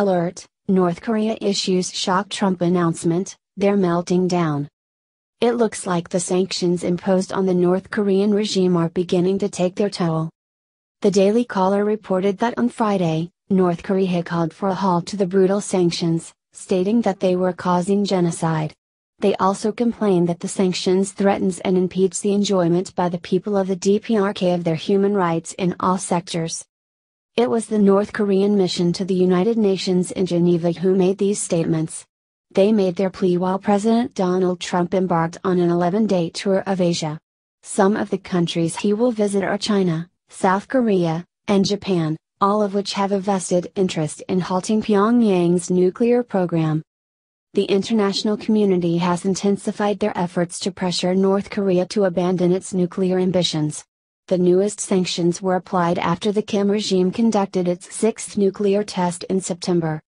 Alert North Korea issues shock Trump announcement, they're melting down. It looks like the sanctions imposed on the North Korean regime are beginning to take their toll. The Daily Caller reported that on Friday, North Korea called for a halt to the brutal sanctions, stating that they were causing genocide. They also complained that the sanctions threatens and impedes the enjoyment by the people of the DPRK of their human rights in all sectors. It was the North Korean mission to the United Nations in Geneva who made these statements. They made their plea while President Donald Trump embarked on an 11 day tour of Asia. Some of the countries he will visit are China, South Korea, and Japan, all of which have a vested interest in halting Pyongyang's nuclear program. The international community has intensified their efforts to pressure North Korea to abandon its nuclear ambitions. The newest sanctions were applied after the Kim regime conducted its sixth nuclear test in September.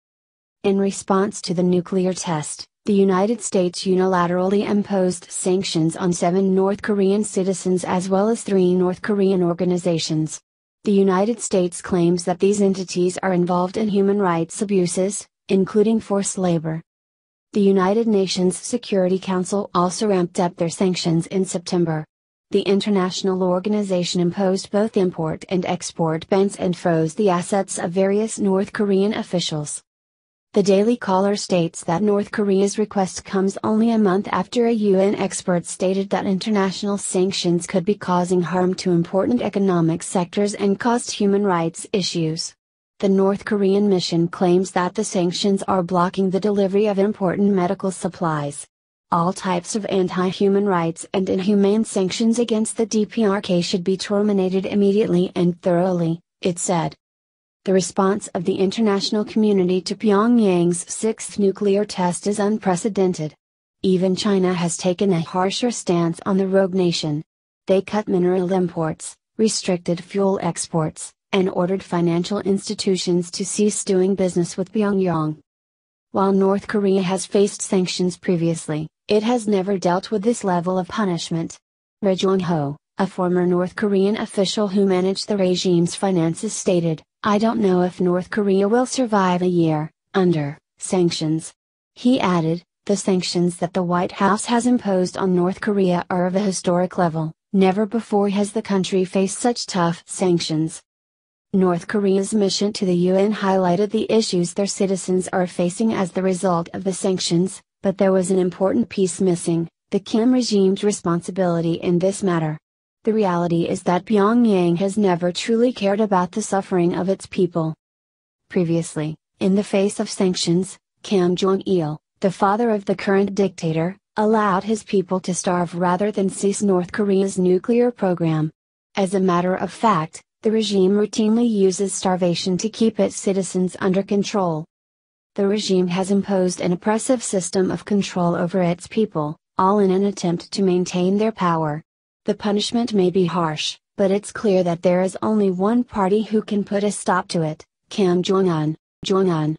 In response to the nuclear test, the United States unilaterally imposed sanctions on seven North Korean citizens as well as three North Korean organizations. The United States claims that these entities are involved in human rights abuses, including forced labor. The United Nations Security Council also ramped up their sanctions in September the international organization imposed both import and export bans and froze the assets of various North Korean officials. The Daily Caller states that North Korea's request comes only a month after a UN expert stated that international sanctions could be causing harm to important economic sectors and caused human rights issues. The North Korean mission claims that the sanctions are blocking the delivery of important medical supplies. All types of anti-human rights and inhumane sanctions against the DPRK should be terminated immediately and thoroughly, it said. The response of the international community to Pyongyang's sixth nuclear test is unprecedented. Even China has taken a harsher stance on the rogue nation. They cut mineral imports, restricted fuel exports, and ordered financial institutions to cease doing business with Pyongyang. While North Korea has faced sanctions previously, it has never dealt with this level of punishment. Ri Jong-ho, a former North Korean official who managed the regime's finances stated, I don't know if North Korea will survive a year, under, sanctions. He added, the sanctions that the White House has imposed on North Korea are of a historic level, never before has the country faced such tough sanctions. North Korea's mission to the UN highlighted the issues their citizens are facing as the result of the sanctions, but there was an important piece missing the Kim regime's responsibility in this matter. The reality is that Pyongyang has never truly cared about the suffering of its people. Previously, in the face of sanctions, Kim Jong il, the father of the current dictator, allowed his people to starve rather than cease North Korea's nuclear program. As a matter of fact, the regime routinely uses starvation to keep its citizens under control the regime has imposed an oppressive system of control over its people, all in an attempt to maintain their power. The punishment may be harsh, but it's clear that there is only one party who can put a stop to it Kim Jong un. Jong un.